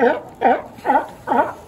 Uh, uh, uh, uh.